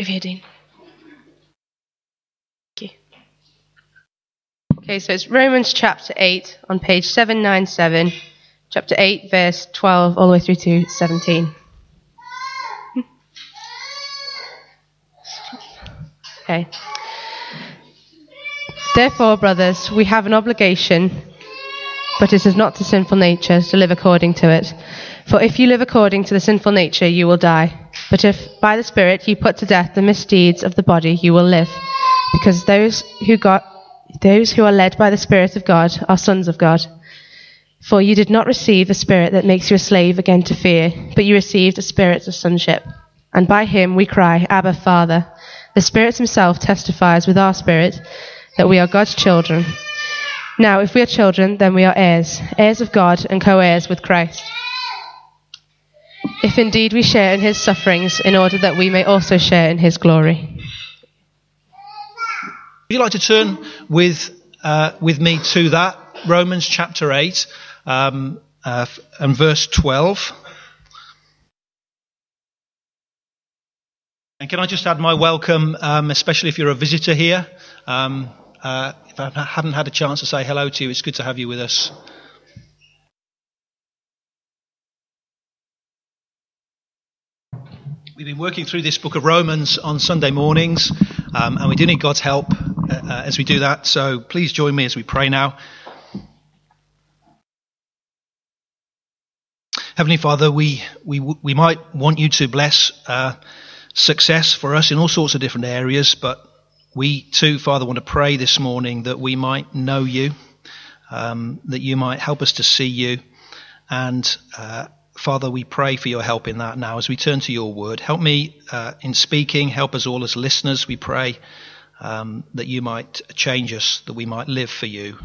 Over here, Dean. Thank you. Okay, so it's Romans chapter 8 on page 797, chapter 8, verse 12, all the way through to 17. Okay. Therefore, brothers, we have an obligation, but it is not to sinful nature to live according to it. For if you live according to the sinful nature, you will die. But if by the Spirit you put to death the misdeeds of the body, you will live. Because those who got those who are led by the Spirit of God are sons of God. For you did not receive a spirit that makes you a slave again to fear, but you received a spirit of sonship. And by him we cry, Abba, Father. The Spirit himself testifies with our spirit that we are God's children. Now, if we are children, then we are heirs, heirs of God and co heirs with Christ. If indeed we share in his sufferings, in order that we may also share in his glory. Would you like to turn with, uh, with me to that? Romans chapter 8 um, uh, and verse 12. And can I just add my welcome, um, especially if you're a visitor here? Um, uh, if I haven't had a chance to say hello to you, it's good to have you with us. We've been working through this book of Romans on Sunday mornings, um, and we do need God's help uh, uh, as we do that. So please join me as we pray now. Heavenly Father, we, we, we might want you to bless uh, success for us in all sorts of different areas, but we too, Father, want to pray this morning that we might know you, um, that you might help us to see you, and uh, Father, we pray for your help in that now as we turn to your word. Help me uh, in speaking, help us all as listeners. We pray um, that you might change us, that we might live for you.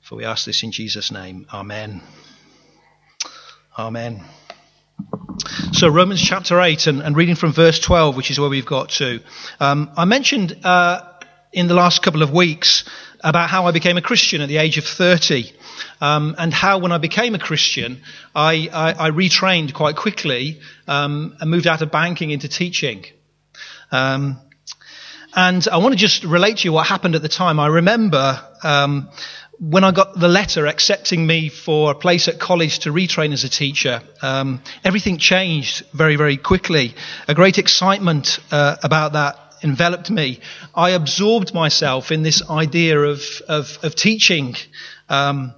For we ask this in Jesus' name. Amen. Amen. So, Romans chapter 8, and, and, reading from verse 12, which is where we've got to. Um, I mentioned uh, in the last couple of weeks about how I became a Christian at the age of 30. Um, and how, when I became a Christian, I, I, I retrained quite quickly um, and moved out of banking into teaching. Um, and I want to just relate to you what happened at the time. I remember um, when I got the letter accepting me for a place at college to retrain as a teacher, um, everything changed very, very quickly. A great excitement uh, about that enveloped me. I absorbed myself in this idea of, of, of teaching. Um,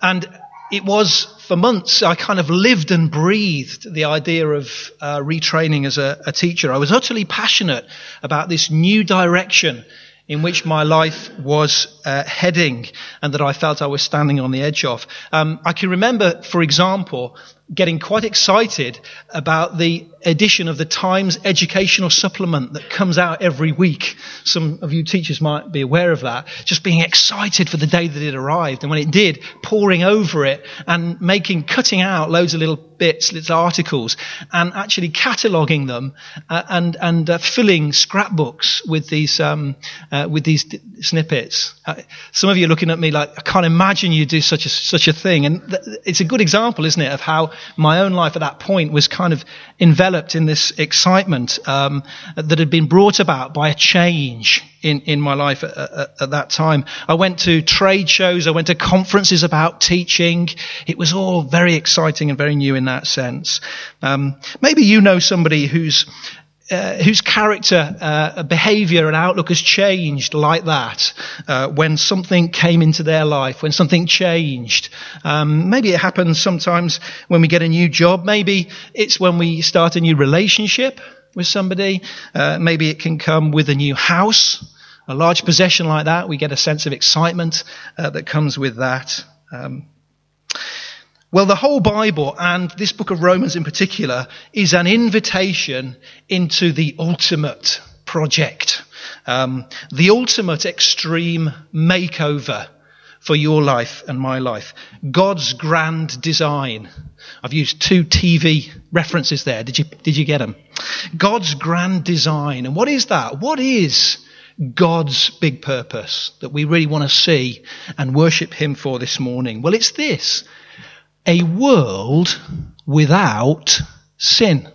and it was for months, I kind of lived and breathed the idea of uh, retraining as a, a teacher. I was utterly passionate about this new direction in which my life was uh, heading and that I felt I was standing on the edge of. Um, I can remember, for example, getting quite excited about the edition of the Times educational supplement that comes out every week. Some of you teachers might be aware of that. Just being excited for the day that it arrived. And when it did, poring over it and making, cutting out loads of little bits, little articles, and actually cataloguing them uh, and, and uh, filling scrapbooks with these, um, uh, with these d- snippets. Uh, some of you are looking at me like, I can't imagine you do such a, such a thing. And th- it's a good example, isn't it, of how my own life at that point was kind of enveloped in this excitement um, that had been brought about by a change in, in my life at, at, at, that time. I went to trade shows, I went to conferences about teaching. It was all very exciting and very new in that sense. Um, maybe you know somebody who's uh, whose character, uh, behavior, and outlook has changed like that uh, when something came into their life, when something changed. Um, maybe it happens sometimes when we get a new job. Maybe it's when we start a new relationship with somebody. Uh, maybe it can come with a new house, a large possession like that. We get a sense of excitement uh, that comes with that. Um, well, the whole Bible, and this book of Romans in particular, is an invitation into the ultimate project, um, the ultimate extreme makeover for your life and my life. God's grand design. I've used two TV references there. Did you, did you get them? God's grand design. And what is that? What is God's big purpose that we really want to see and worship Him for this morning? Well, it's this a world without sin.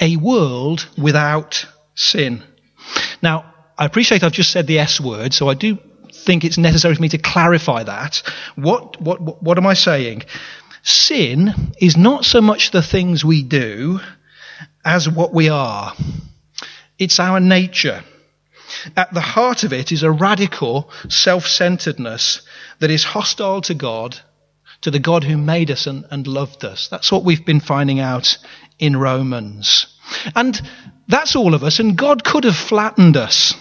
a world without sin. Now, I appreciate I've just said the S word, so I do think it's necessary for me to clarify that. What, what, what am I saying? Sin is not so much the things we do as what we are. It's our nature. At the heart of it is a radical self centeredness that is hostile to God, to the God who made us and, and loved us. That's what we've been finding out in Romans. And that's all of us, and God could have flattened us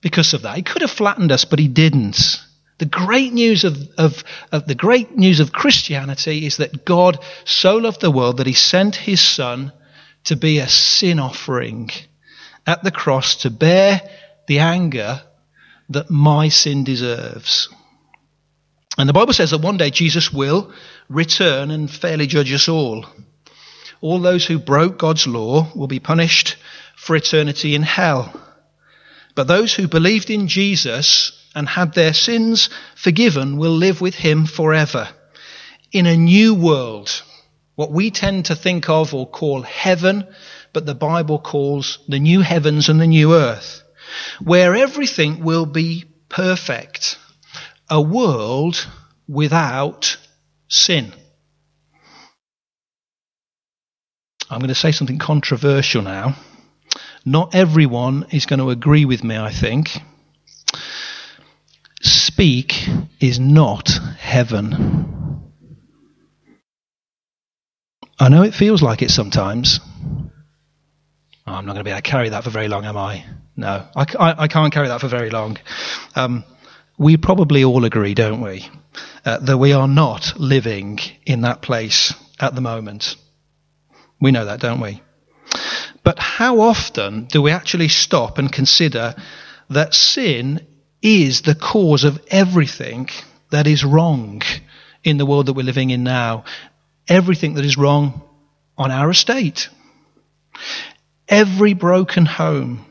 because of that. He could have flattened us, but he didn't. The great news of, of, of, the great news of Christianity is that God so loved the world that he sent his son to be a sin offering at the cross to bear the anger that my sin deserves. And the Bible says that one day Jesus will return and fairly judge us all. All those who broke God's law will be punished for eternity in hell. But those who believed in Jesus and had their sins forgiven will live with him forever in a new world, what we tend to think of or call heaven, but the Bible calls the new heavens and the new earth, where everything will be perfect. A world without sin. I'm going to say something controversial now. Not everyone is going to agree with me, I think. Speke is not heaven. I know it feels like it sometimes. I'm not going to be able to carry that for very long, am I? No, I, I, I can't carry that for very long. Um, we probably all agree, don't we, uh, that we are not living in that place at the moment. We know that, don't we? But how often do we actually stop and consider that sin is the cause of everything that is wrong in the world that we're living in now? Everything that is wrong on our estate. Every broken home.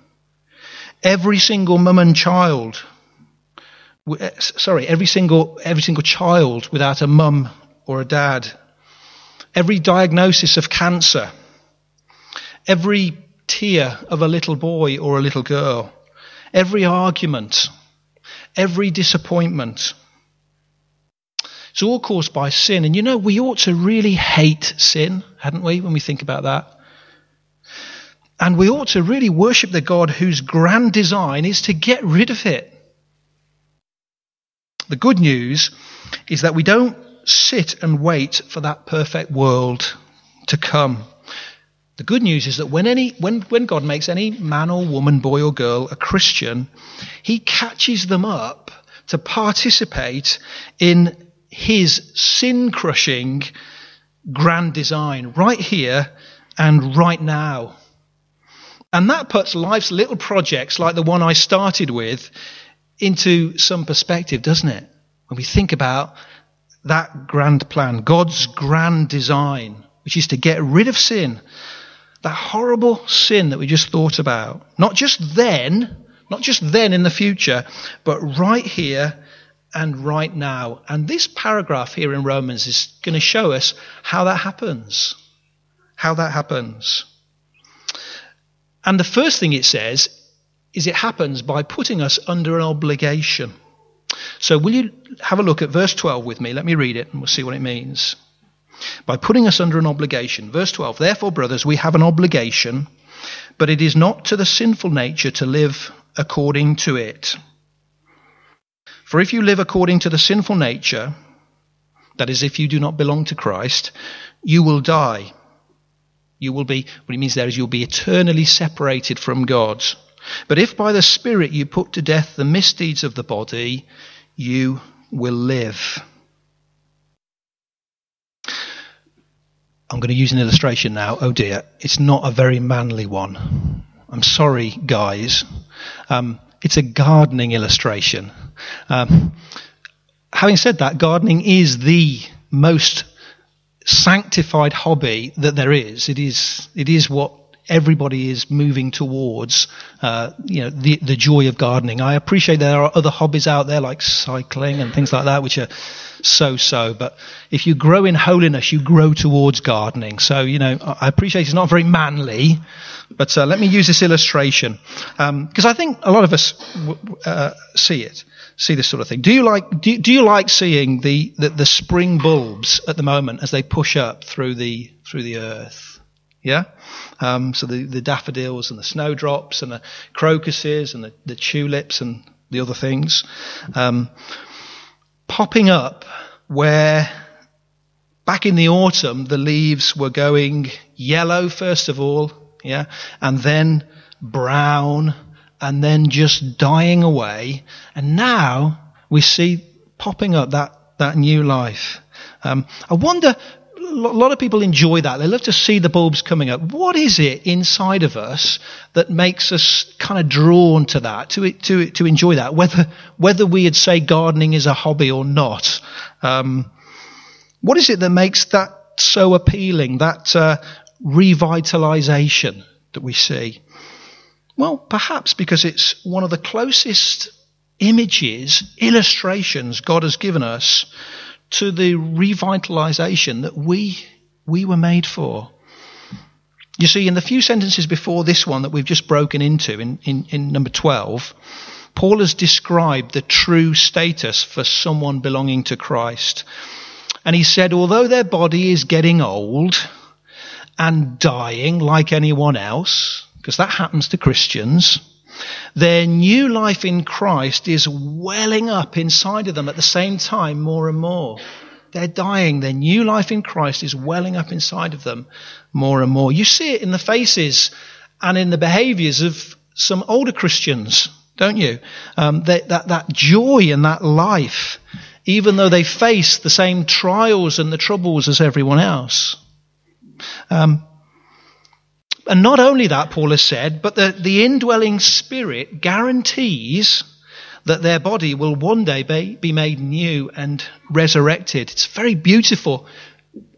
Every single mum and child. Eh, sorry, every single, every single child without a mum or a dad. Every diagnosis of cancer every tear of a little boy or a little girl, every argument, every disappointment. It's all caused by sin. And you know, we ought to really hate sin, hadn't we, when we think about that? And we ought to really worship the God whose grand design is to get rid of it. The good news is that we don't sit and wait for that perfect world to come. The good news is that when, any, when, when God makes any man or woman, boy or girl a Christian, he catches them up to participate in his sin crushing grand design right here and right now. And that puts life's little projects like the one I started with into some perspective, doesn't it? When we think about that grand plan, God's grand design, which is to get rid of sin that horrible sin that we just thought about. Not just then, not just then in the future, but right here and right now. And this paragraph here in Romans is going to show us how that happens. How that happens. And the first thing it says is it happens by putting us under an obligation. So, will you have a look at verse 12 with me? Let me read it and we'll see what it means by putting us under an obligation. Verse 12 Therefore, brothers, we have an obligation, but it is not to the sinful nature to live according to it. For if you live according to the sinful nature, that is, if you do not belong to Christ, you will die. You will be, what it means there is you'll be eternally separated from God. But if by the Spirit you put to death the misdeeds of the body, you will live. I'm going to use an illustration now. Oh dear, it's not a very manly one. I'm sorry, guys. Um, it's a gardening illustration. Um, having said that, gardening is the most sanctified hobby that there is. It is, it is what everybody is moving towards, uh, you know, the, the joy of gardening. I appreciate there are other hobbies out there like cycling and things like that, which are so so. But if you grow in holiness, you grow towards gardening. So, you know, I appreciate it's not very manly, but uh, let me use this illustration because um, I think a lot of us uh, see it, see this sort of thing. Do you like do, do you like seeing the, the, the spring bulbs at the moment as they push up through the through the earth? Yeah. Um, so the, the daffodils and the snowdrops and the crocuses and the, the tulips and the other things um, popping up where back in the autumn the leaves were going yellow first of all yeah, and then brown, and then just dying away. And now we see popping up that, that new life. Um, I wonder, a lot of people enjoy that. They love to see the bulbs coming up. What is it inside of us that makes us kind of drawn to that, to to to enjoy that? Whether whether we would say gardening is a hobby or not, um, what is it that makes that so appealing? That uh, revitalization that we see? Well, perhaps because it's one of the closest images, illustrations God has given us to the revitalization that we, we were made for. You see, in the few sentences before this one that we've just broken into, in, in, in number 12, Paul has described the true status for someone belonging to Christ. And he said, although their body is getting old, and dying like anyone else, because that happens to Christians, their new life in Christ is welling up inside of them at the same time more and more. They're dying. Their new life in Christ is welling up inside of them more and more. You see it in the faces and in the behaviors of some older Christians, don't you? Um, that, that, that joy and that life, even though they face the same trials and the troubles as everyone else. Um, and not only that, Paul has said, but the, the indwelling spirit guarantees that their body will one day be, be made new and resurrected. It's a very beautiful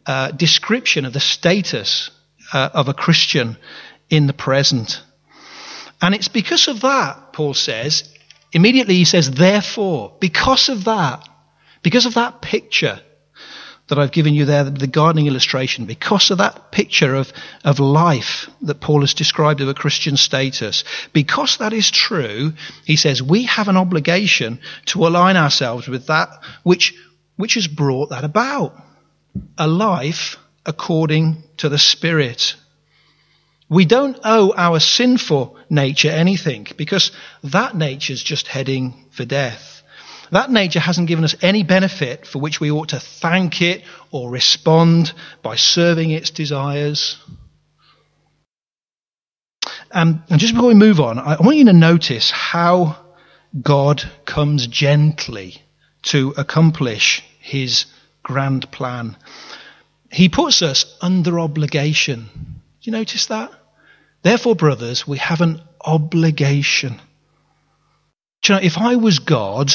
uh, description of the status uh, of a Christian in the present. And it's because of that, Paul says, immediately he says, therefore, because of that, because of that picture, that I've given you there, the gardening illustration, because of that picture of, of life that Paul has described of a Christian status, because that is true, he says we have an obligation to align ourselves with that which, which has brought that about. A life according to the Spirit. We don't owe our sinful nature anything because that nature is just heading for death. That nature hasn't given us any benefit for which we ought to thank it or respond by serving its desires. Um, and just before we move on, I want you to notice how God comes gently to accomplish his grand plan. He puts us under obligation. Do you notice that? Therefore, brothers, we have an obligation. Do you know, if I was God,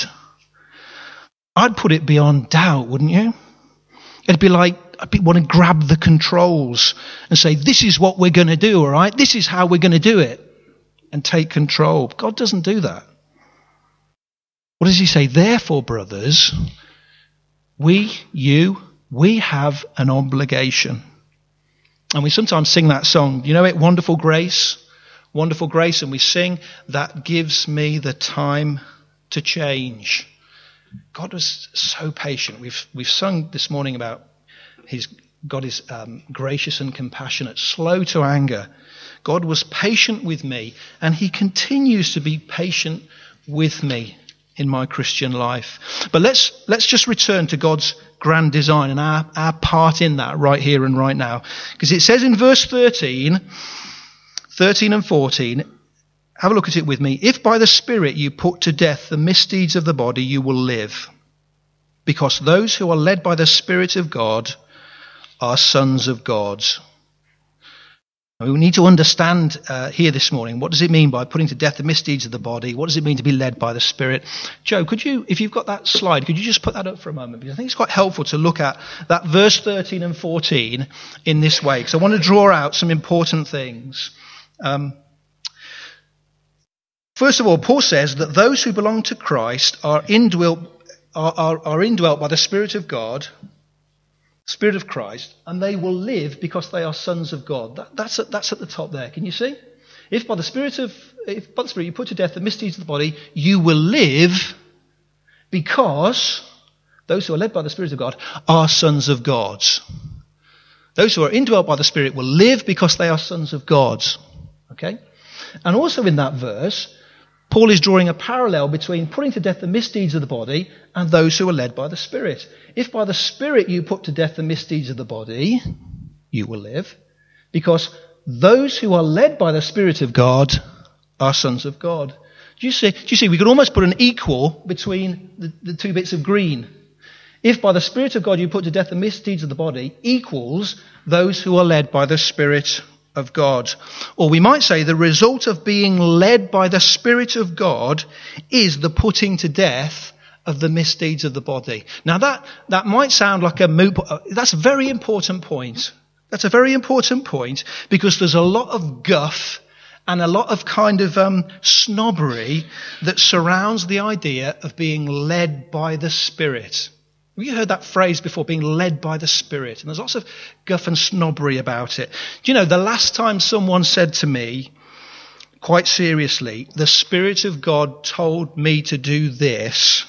I'd put it beyond doubt, wouldn't you? It'd be like I'd want to grab the controls and say, this is what we're going to do, all right? This is how we're going to do it. And take control. God doesn't do that. What does he say? Therefore, brothers, we, you, we have an obligation. And we sometimes sing that song. You know it? Wonderful Grace. Wonderful Grace. And we sing, that gives me the time to change. God was so patient. We've, we've sung this morning about his, God is um, gracious and compassionate, slow to anger. God was patient with me, and he continues to be patient with me in my Christian life. But let's, let's just return to God's grand design and our, our part in that right here and right now. Because it says in verse 13, 13 and 14, have a look at it with me. If by the Spirit you put to death the misdeeds of the body, you will live. Because those who are led by the Spirit of God are sons of God. We need to understand uh, here this morning what does it mean by putting to death the misdeeds of the body? What does it mean to be led by the Spirit? Joe, could you, if you've got that slide, could you just put that up for a moment? Because I think it's quite helpful to look at that verse 13 and 14 in this way. Because I want to draw out some important things. Um, First of all, Paul says that those who belong to Christ are indwelt, are, are, are indwelt by the Spirit of God, Spirit of Christ, and they will live because they are sons of God. That, that's, at, that's at the top there. Can you see? If by the Spirit of if by the Spirit you put to death the misdeeds of the body, you will live because those who are led by the Spirit of God are sons of God. Those who are indwelt by the Spirit will live because they are sons of God. Okay? And also in that verse, Paul is drawing a parallel between putting to death the misdeeds of the body and those who are led by the Spirit. If by the Spirit you put to death the misdeeds of the body, you will live, because those who are led by the Spirit of God are sons of God. Do you see? Do you see? We could almost put an equal between the, the two bits of green. If by the Spirit of God you put to death the misdeeds of the body, equals those who are led by the Spirit of God. Or we might say the result of being led by the Spirit of God is the putting to death of the misdeeds of the body. Now that, that might sound like a moot, that's a very important point. That's a very important point because there's a lot of guff and a lot of kind of um, snobbery that surrounds the idea of being led by the Spirit. Have you heard that phrase before, being led by the Spirit? And there's lots of guff and snobbery about it. Do you know, the last time someone said to me, quite seriously, the Spirit of God told me to do this,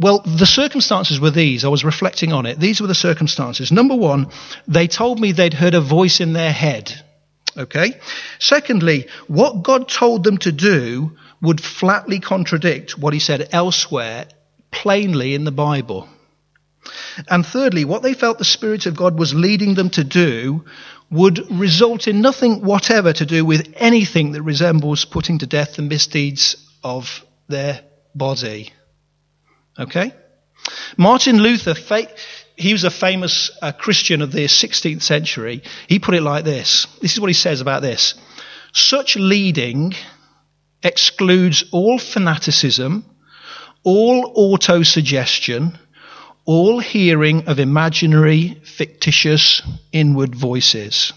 well, the circumstances were these. I was reflecting on it. These were the circumstances. Number one, they told me they'd heard a voice in their head. Okay? Secondly, what God told them to do would flatly contradict what he said elsewhere plainly in the Bible. And thirdly, what they felt the Spirit of God was leading them to do would result in nothing whatever to do with anything that resembles putting to death the misdeeds of their body. Okay? Martin Luther, he was a famous uh, Christian of the 16th century. He put it like this. This is what he says about this. Such leading excludes all fanaticism, all auto-suggestion, all hearing of imaginary, fictitious, inward voices.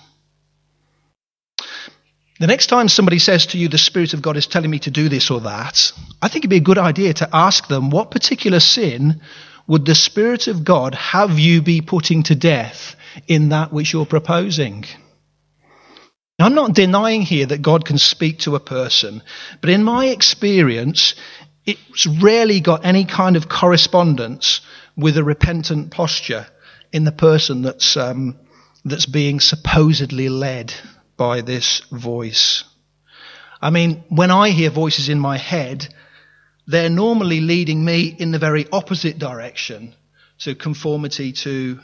The next time somebody says to you, the Spirit of God is telling me to do this or that, I think it'd be a good idea to ask them, what particular sin would the Spirit of God have you be putting to death in that which you're proposing? Now, I'm not denying here that God can speak to a person, but in my experience, it's rarely got any kind of correspondence with a repentant posture in the person that's, um, that's being supposedly led by this voice. I mean, when I hear voices in my head, they're normally leading me in the very opposite direction to conformity to,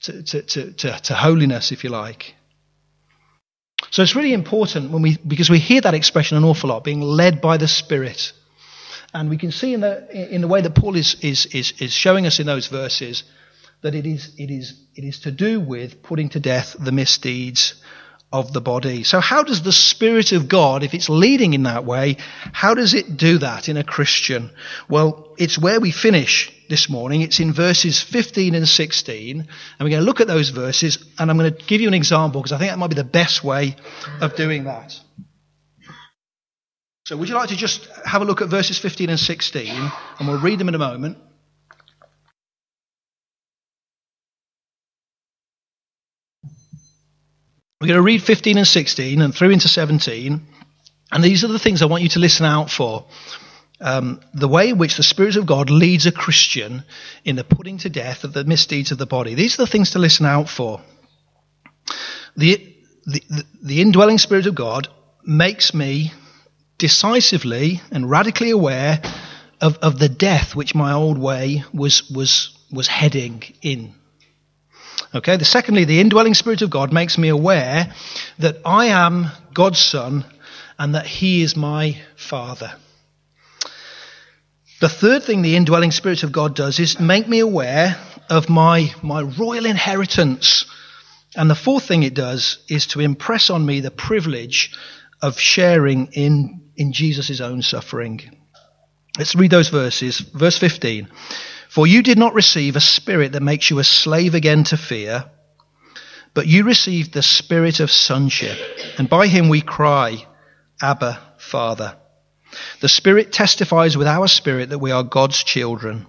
to, to, to, to, to holiness, if you like. So it's really important when we, because we hear that expression an awful lot, being led by the Spirit. And we can see in the, in the way that Paul is, is, is, is showing us in those verses that it is, it, is, it is to do with putting to death the misdeeds of the body. So, how does the Spirit of God, if it's leading in that way, how does it do that in a Christian? Well, it's where we finish this morning. It's in verses 15 and 16. And we're going to look at those verses, and I'm going to give you an example because I think that might be the best way of doing that. So, would you like to just have a look at verses 15 and 16? And we'll read them in a moment. We're going to read 15 and 16 and through into 17. And these are the things I want you to listen out for. Um, the way in which the Spirit of God leads a Christian in the putting to death of the misdeeds of the body. These are the things to listen out for. The, the, the, the indwelling Spirit of God makes me decisively and radically aware of, of the death which my old way was, was, was heading in. Okay, the secondly, the indwelling Spirit of God makes me aware that I am God's Son and that He is my Father. The third thing the indwelling Spirit of God does is make me aware of my, my royal inheritance. And the fourth thing it does is to impress on me the privilege of sharing in in Jesus' own suffering. Let's read those verses. Verse 15. For you did not receive a spirit that makes you a slave again to fear, but you received the spirit of sonship, and by him we cry, Abba, Father. The Spirit testifies with our spirit that we are God's children.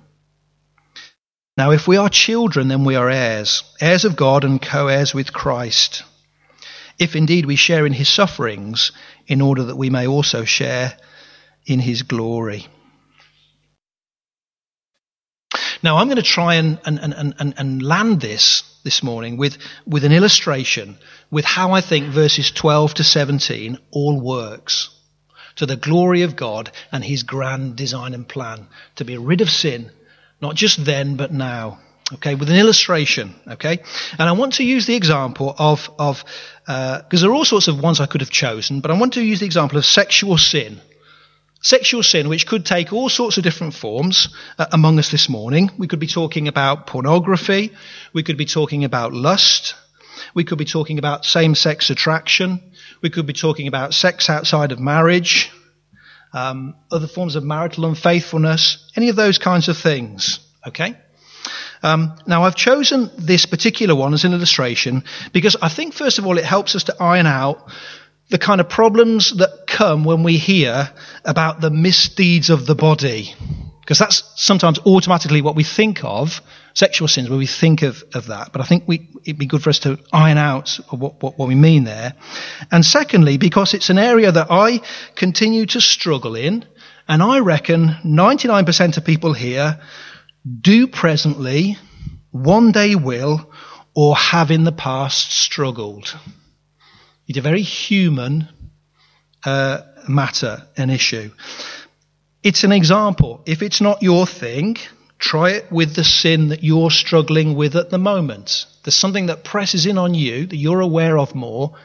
Now, if we are children, then we are heirs, heirs of God and co heirs with Christ. If indeed we share in his sufferings, in order that we may also share in his glory. Now, I'm going to try and, and, and, and, and land this this morning with, with an illustration with how I think verses 12 to 17 all works to the glory of God and his grand design and plan to be rid of sin, not just then, but now. Okay, with an illustration. Okay, and I want to use the example of of because uh, there are all sorts of ones I could have chosen, but I want to use the example of sexual sin. Sexual sin, which could take all sorts of different forms uh, among us this morning. We could be talking about pornography. We could be talking about lust. We could be talking about same sex attraction. We could be talking about sex outside of marriage, um, other forms of marital unfaithfulness, any of those kinds of things. Okay? Um, now, I've chosen this particular one as an illustration because I think, first of all, it helps us to iron out the kind of problems that come when we hear about the misdeeds of the body. Because that's sometimes automatically what we think of, sexual sins, where we think of, of that. But I think we, it'd be good for us to iron out what, what, what we mean there. And secondly, because it's an area that I continue to struggle in, and I reckon 99% of people here do presently, one day will, or have in the past struggled. It's a very human uh, matter, an issue. It's an example. If it's not your thing, try it with the sin that you're struggling with at the moment. There's something that presses in on you that you're aware of more.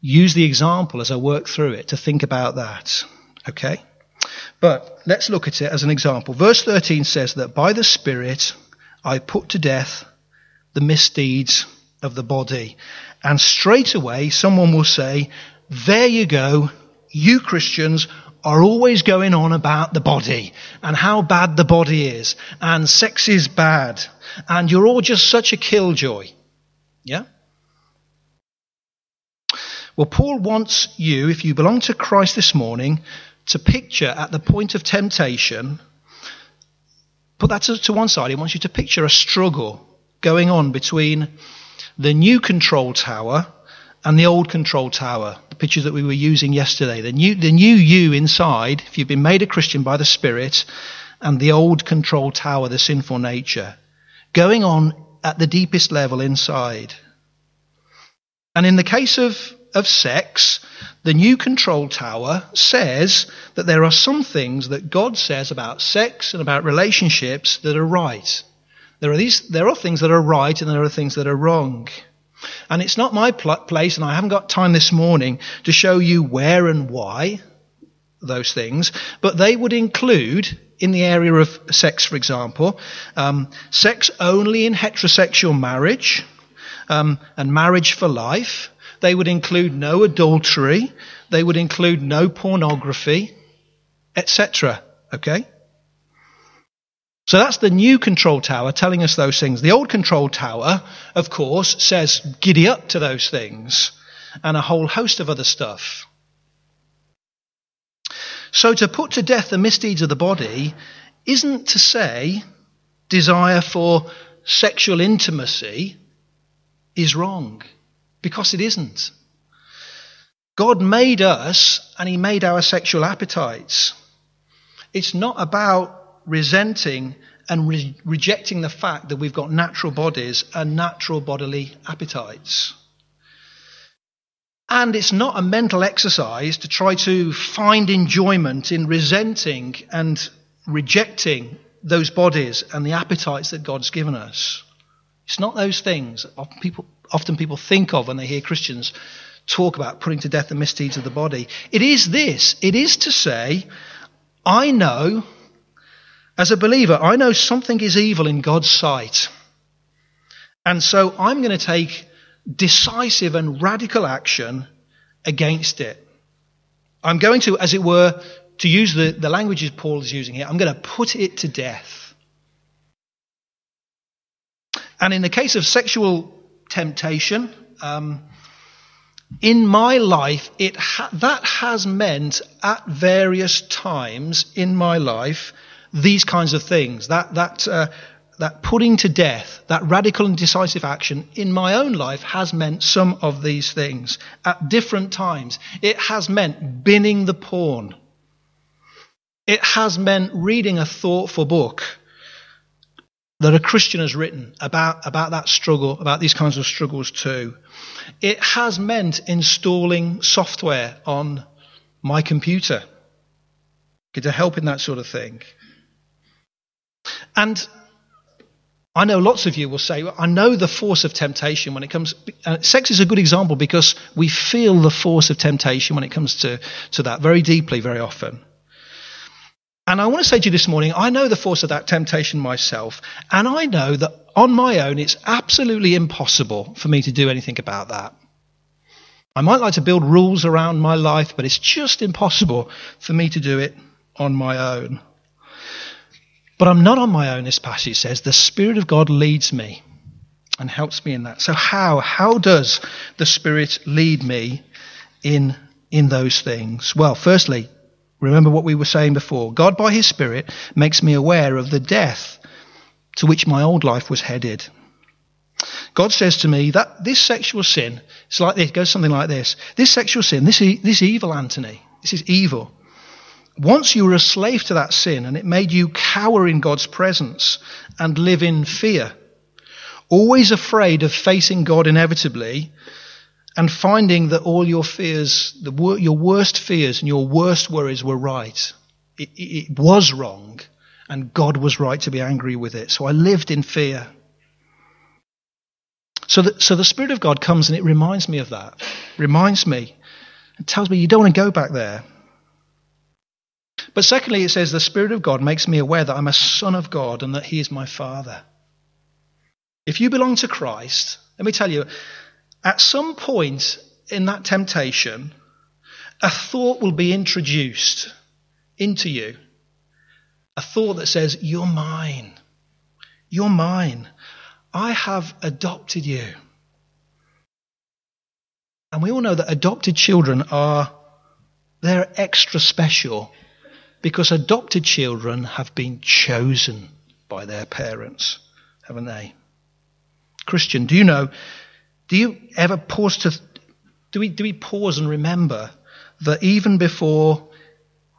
Use the example as I work through it to think about that. Okay? But let's look at it as an example. Verse 13 says that by the Spirit I put to death the misdeeds of the body. And straight away, someone will say, there you go. You Christians are always going on about the body and how bad the body is and sex is bad and you're all just such a killjoy. Yeah? Well, Paul wants you, if you belong to Christ this morning, to picture at the point of temptation, put that to, to one side. He wants you to picture a struggle going on between the new control tower and the old control tower, the picture that we were using yesterday. The new, the new you inside, if you've been made a Christian by the Spirit, and the old control tower, the sinful nature, going on at the deepest level inside. And in the case of, of sex, the new control tower says that there are some things that God says about sex and about relationships that are right. There are, these, there are things that are right and there are things that are wrong. And it's not my pl- place, and I haven't got time this morning to show you where and why those things, but they would include, in the area of sex, for example, um, sex only in heterosexual marriage um, and marriage for life. They would include no adultery. They would include no pornography, etc. Okay? So that's the new control tower telling us those things. The old control tower, of course, says giddy up to those things and a whole host of other stuff. So to put to death the misdeeds of the body isn't to say desire for sexual intimacy is wrong, because it isn't. God made us and He made our sexual appetites. It's not about resenting and re- rejecting the fact that we've got natural bodies and natural bodily appetites. And it's not a mental exercise to try to find enjoyment in resenting and rejecting those bodies and the appetites that God's given us. It's not those things people, often people think of when they hear Christians talk about putting to death the misdeeds of the body. It is this. It is to say, I know as a believer, I know something is evil in God's sight. And so I'm going to take decisive and radical action against it. I'm going to, as it were, to use the, the languages Paul is using here, I'm going to put it to death. And in the case of sexual temptation, um, in my life, it ha- that has meant at various times in my life these kinds of things. That that uh, that putting to death, that radical and decisive action in my own life has meant some of these things at different times. It has meant binning the porn. It has meant reading a thoughtful book that a Christian has written about, about that struggle, about these kinds of struggles too. It has meant installing software on my computer to help in that sort of thing. And I know lots of you will say, I know the force of temptation when it comes. Uh, sex is a good example because we feel the force of temptation when it comes to, to that very deeply, very often. And I want to say to you this morning, I know the force of that temptation myself, and I know that on my own it's absolutely impossible for me to do anything about that. I might like to build rules around my life, but it's just impossible for me to do it on my own. But I'm not on my own, this passage says. The Spirit of God leads me and helps me in that. So how? How does the Spirit lead me in, in those things? Well, firstly, Remember what we were saying before. God, by His Spirit, makes me aware of the death to which my old life was headed. God says to me that this sexual sin, it's like this, it goes something like this. This sexual sin, this, this evil, Anthony, this is evil. Once you were a slave to that sin and it made you cower in God's presence and live in fear, always afraid of facing God inevitably, and finding that all your fears, the, your worst fears and your worst worries were right. It, it, it was wrong, and God was right to be angry with it. So I lived in fear. So the, so the Spirit of God comes and it reminds me of that. Reminds me. and tells me you don't want to go back there. But secondly, it says the Spirit of God makes me aware that I'm a son of God and that He is my Father. If you belong to Christ, let me tell you, at some point in that temptation, a thought will be introduced into you. A thought that says, You're mine. You're mine. I have adopted you. And we all know that adopted children are they're extra special because adopted children have been chosen by their parents, haven't they? Christian, do you know do you ever pause to, do we, do we pause and remember that even before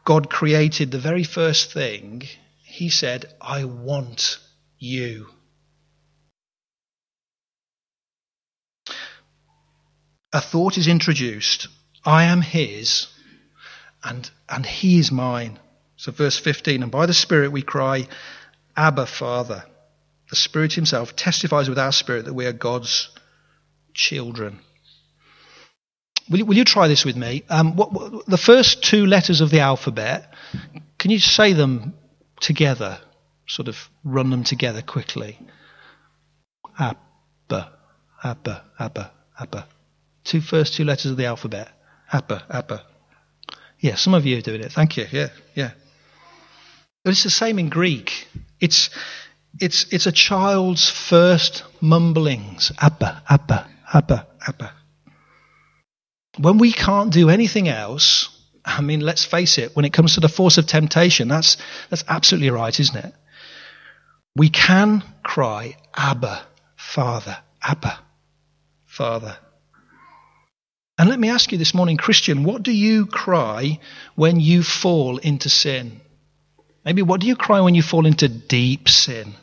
God created the very first thing, he said, I want you. A thought is introduced. I am his and, and he is mine. So verse 15, and by the Spirit we cry, Abba, Father. The Spirit himself testifies with our spirit that we are God's children. Will you, will you try this with me? Um, what, what, the first two letters of the alphabet, can you say them together? Sort of run them together quickly. Abba, Abba, Abba, Abba. Two first two letters of the alphabet. Abba, Abba. Yeah, some of you are doing it. Thank you. Yeah, yeah. But it's the same in Greek. It's it's it's a child's first mumblings. Abba, Abba, Abba, Abba. When we can't do anything else, I mean, let's face it, when it comes to the force of temptation, that's, that's absolutely right, isn't it? We can cry, Abba, Father, Abba, Father. And let me ask you this morning, Christian, what do you cry when you fall into sin? Maybe what do you cry when you fall into deep sin?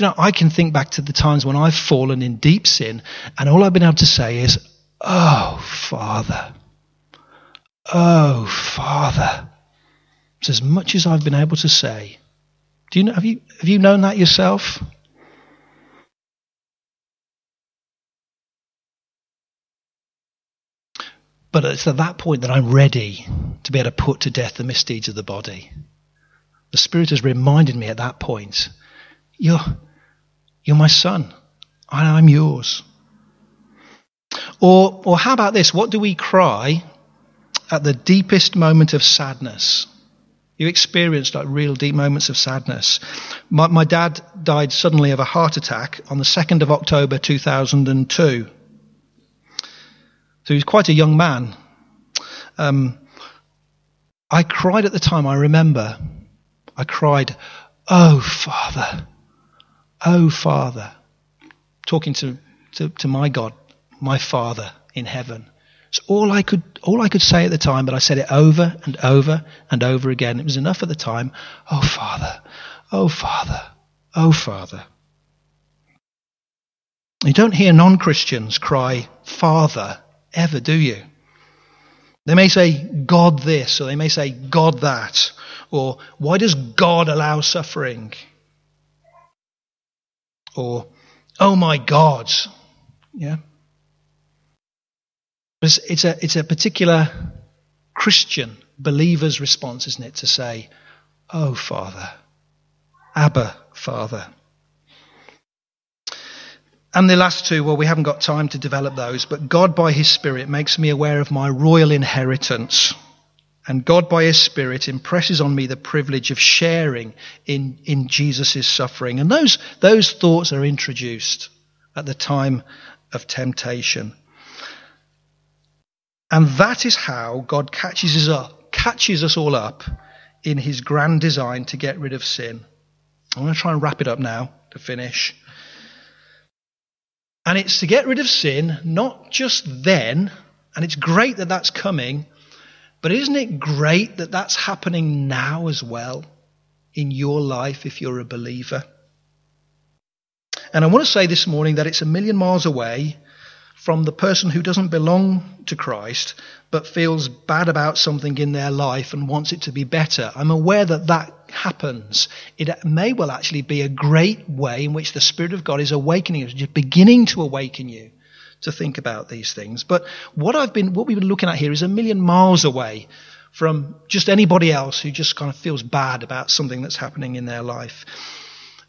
You know, I can think back to the times when I've fallen in deep sin, and all I've been able to say is, Oh, Father. Oh, Father. It's as much as I've been able to say. Do you know, have you, have you known that yourself? But it's at that point that I'm ready to be able to put to death the misdeeds of the body. The Spirit has reminded me at that point, you're, you're my son, and I'm yours. Or, or how about this? What do we cry at the deepest moment of sadness? You experienced like real deep moments of sadness. My, my dad died suddenly of a heart attack on the 2nd of October 2002. So he was quite a young man. Um, I cried at the time, I remember. I cried, Oh, Father. Oh, Father. Talking to, to, to my God, my Father in heaven. It's all I could all I could say at the time, but I said it over and over and over again. It was enough at the time. Oh Father, oh Father, oh Father. You don't hear non-Christians cry Father ever, do you? They may say God this, or they may say God that, or why does God allow suffering? Or oh my God, yeah. It's, a, it's a particular Christian believer's response, isn't it, to say, Oh, Father, Abba, Father. And the last two, well, we haven't got time to develop those, but God by His Spirit makes me aware of my royal inheritance. And God by His Spirit impresses on me the privilege of sharing in, in Jesus' suffering. And those, those thoughts are introduced at the time of temptation. And that is how God catches us up, catches us all up in his grand design to get rid of sin. I'm going to try and wrap it up now to finish. And it's to get rid of sin, not just then, and it's great that that's coming, but isn't it great that that's happening now as well in your life if you're a believer? And I want to say this morning that it's a million miles away from the person who doesn't belong to Christ but feels bad about something in their life and wants it to be better. I'm aware that that happens. It may well actually be a great way in which the Spirit of God is awakening you, beginning to awaken you to think about these things. But what I've been, what we've been looking at here is a million miles away from just anybody else who just kind of feels bad about something that's happening in their life.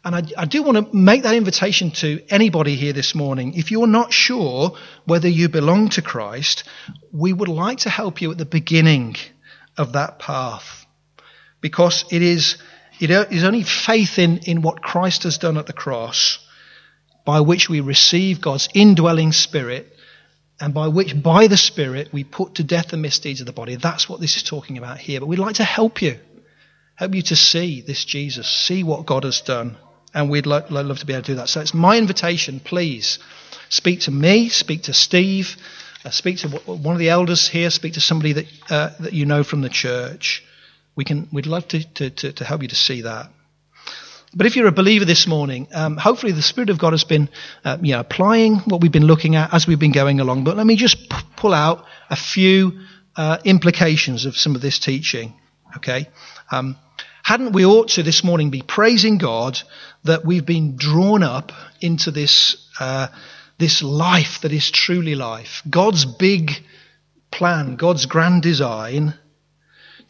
And I, I, do want to make that invitation to anybody here this morning. If you're not sure whether you belong to Christ, we would like to help you at the beginning of that path. Because it is, it is only faith in, in what Christ has done at the cross by which we receive God's indwelling spirit and by which, by the Spirit, we put to death the misdeeds of the body. That's what this is talking about here. But we'd like to help you. Help you to see this Jesus, see what God has done. And we'd lo- love to be able to do that. So it's my invitation, please. Speak to me, speak to Steve, uh, speak to one of the elders here, speak to somebody that, uh, that you know from the church. We can, we'd love to, to, to, to help you to see that. But if you're a believer this morning, um, hopefully the Spirit of God has been uh, you know, applying what we've been looking at as we've been going along. But let me just p- pull out a few uh, implications of some of this teaching. Okay? Um, hadn't we ought to this morning be praising God that we've been drawn up into this, uh, this life that is truly life. God's big plan, God's grand design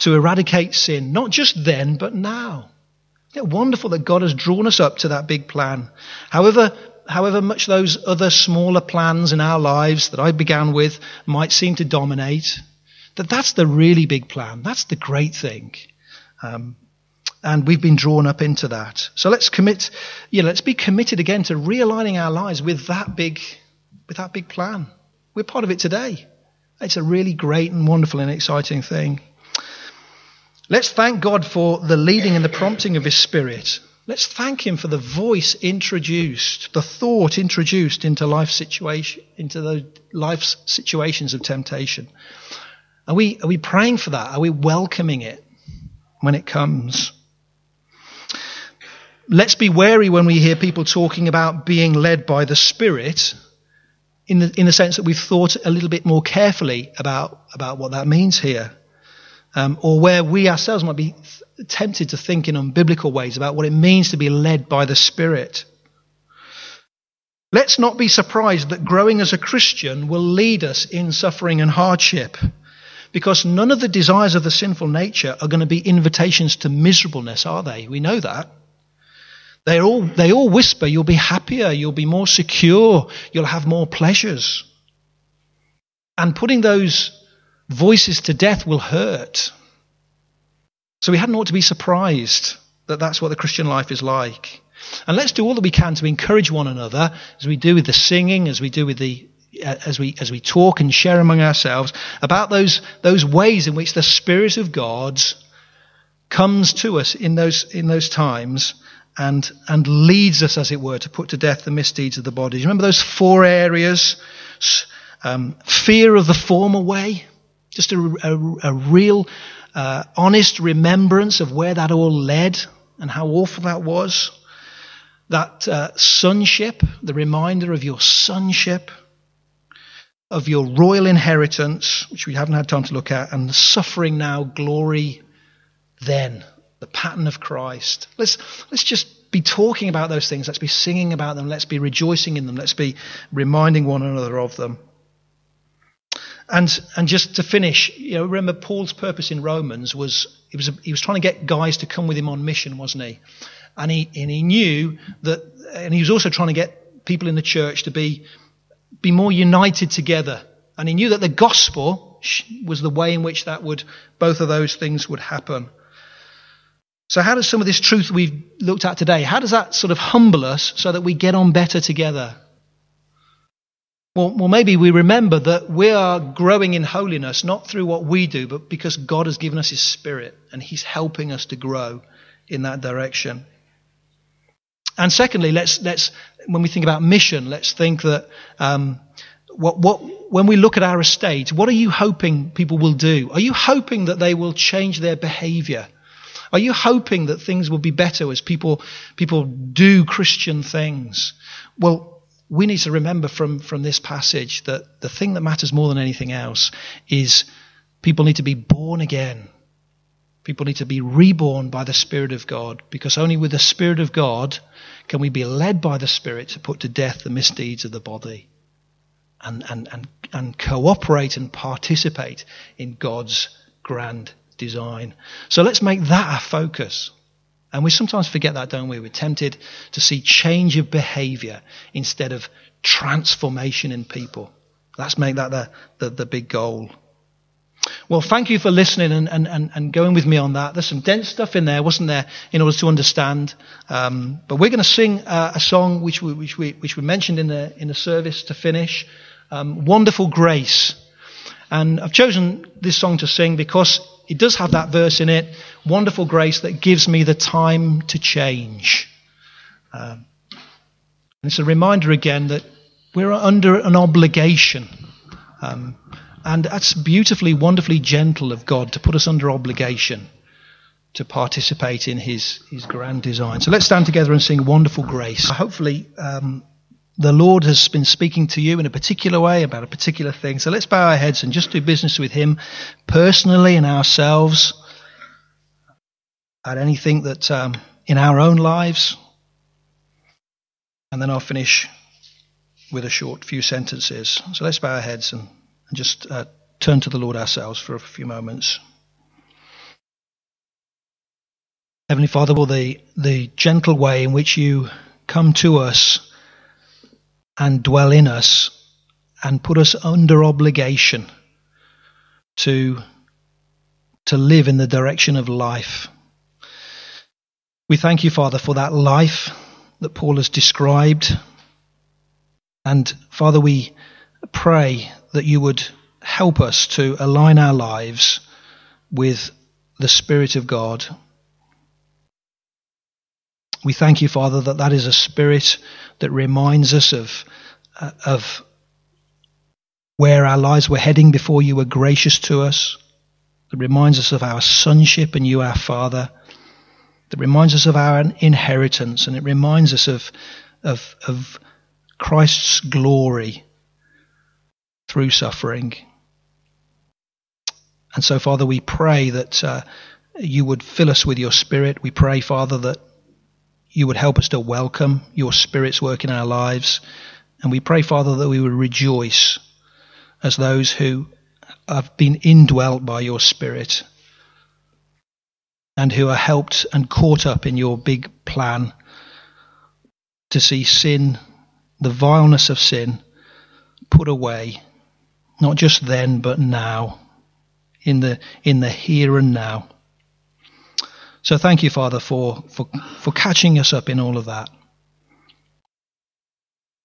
to eradicate sin, not just then, but now. It wonderful that God has drawn us up to that big plan? However, however much those other smaller plans in our lives that I began with might seem to dominate, that that's the really big plan. That's the great thing. Um, and we've been drawn up into that. So let's commit, you know, let's be committed again to realigning our lives with that big, with that big plan. We're part of it today. It's a really great and wonderful and exciting thing. Let's thank God for the leading and the prompting of His Spirit. Let's thank Him for the voice introduced, the thought introduced into life situation, into the life situations of temptation. Are we, are we praying for that? Are we welcoming it when it comes? let's be wary when we hear people talking about being led by the Spirit in the, in the sense that we've thought a little bit more carefully about, about what that means here. Um, or where we ourselves might be th- tempted to think in unbiblical ways about what it means to be led by the Spirit. Let's not be surprised that growing as a Christian will lead us in suffering and hardship, because none of the desires of the sinful nature are going to be invitations to miserableness, are they? We know that. They all, they all whisper, you'll be happier, you'll be more secure, you'll have more pleasures. And putting those voices to death will hurt. So we hadn't ought to be surprised that that's what the Christian life is like. And let's do all that we can to encourage one another, as we do with the singing, as we do with the as we as we talk and share among ourselves about those those ways in which the Spirit of God comes to us in those in those times and and leads us, as it were, to put to death the misdeeds of the body. Remember those four areas: um, fear of the former way, just a, a, a real uh, honest remembrance of where that all led and how awful that was. That uh, sonship, the reminder of your sonship, of your royal inheritance, which we haven't had time to look at, and the suffering now, glory then, the pattern of Christ. Let's, let's just be talking about those things. Let's be singing about them. Let's be rejoicing in them. Let's be reminding one another of them. And, and just to finish, you know, remember Paul's purpose in Romans was he was he was trying to get guys to come with him on mission, wasn't he? And he and he knew that, and he was also trying to get people in the church to be be more united together. And he knew that the gospel was the way in which that would both of those things would happen. So how does some of this truth we've looked at today, how does that sort of humble us so that we get on better together? Well, well, maybe we remember that we are growing in holiness not through what we do, but because God has given us His Spirit and He's helping us to grow in that direction. And secondly, let's let's when we think about mission, let's think that um, what what when we look at our estate, what are you hoping people will do? Are you hoping that they will change their behaviour? Are you hoping that things will be better as people people do Christian things? Well, we need to remember from, from this passage that the thing that matters more than anything else is people need to be born again. People need to be reborn by the Spirit of God because only with the Spirit of God can we be led by the Spirit to put to death the misdeeds of the body and, and, and, and cooperate and participate in God's grand design. So let's make that our focus. And we sometimes forget that, don't we? We're tempted to see change of behavior instead of transformation in people. Let's make that the, the, the big goal. Well, thank you for listening and, and, and, going with me on that. There's some dense stuff in there, wasn't there, in order to understand. Um, but we're going to sing uh, a song which we, which we, which we mentioned in the, in the service to finish. Um, Wonderful Grace. And I've chosen this song to sing because it does have that verse in it wonderful grace that gives me the time to change. Um, it's a reminder again that we're under an obligation. Um, and that's beautifully, wonderfully gentle of God to put us under obligation to participate in his, his grand design. So let's stand together and sing Wonderful Grace. Hopefully, um, the Lord has been speaking to you in a particular way about a particular thing. So let's bow our heads and just do business with Him personally and ourselves at anything that um, in our own lives. And then I'll finish with a short few sentences. So let's bow our heads and, and just uh, turn to the Lord ourselves for a few moments. Heavenly Father, will the, the gentle way in which you come to us and dwell in us and put us under obligation to, to live in the direction of life. We thank you, Father, for that life that Paul has described. And Father, we pray that you would help us to align our lives with the Spirit of God. We thank you, Father, that that is a spirit that reminds us of, uh, of where our lives were heading before you were gracious to us, that reminds us of our sonship and you, our Father, that reminds us of our inheritance, and it reminds us of, of, of Christ's glory through suffering. And so, Father, we pray that uh, you would fill us with your Spirit. We pray, Father, that you would help us to welcome your Spirit's work in our lives. And we pray, Father, that we would rejoice as those who have been indwelt by your Spirit and who are helped and caught up in your big plan to see sin, the vileness of sin, put away, not just then, but now, in the, in the here and now. So thank you, Father, for, for, for catching us up in all of that.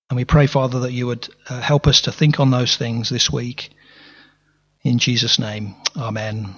And we pray, Father, that you would uh, help us to think on those things this week. In Jesus' name, amen.